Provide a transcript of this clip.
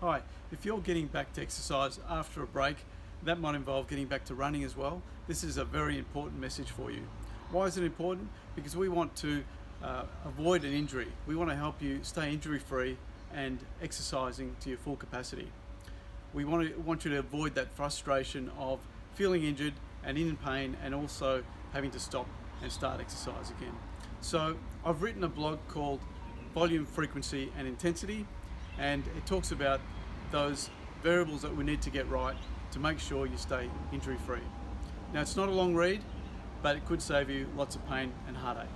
Hi, if you're getting back to exercise after a break, that might involve getting back to running as well. This is a very important message for you. Why is it important? Because we want to uh, avoid an injury. We want to help you stay injury free and exercising to your full capacity. We want, to, want you to avoid that frustration of feeling injured and in pain and also having to stop and start exercise again. So I've written a blog called Volume, Frequency and Intensity and it talks about those variables that we need to get right to make sure you stay injury free. Now it's not a long read, but it could save you lots of pain and heartache.